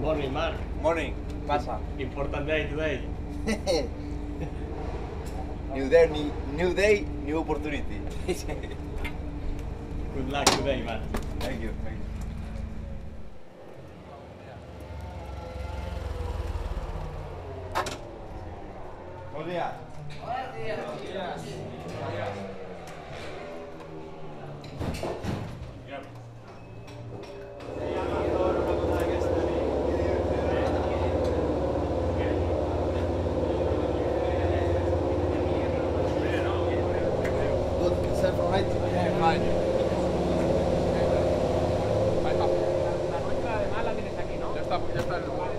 Morning, Mark. Morning. Pasa. Important day today. new day, new, new day, new opportunity. Good luck today, man. Thank you. Thank you. Buenos Ya está, pues ya está el lugar.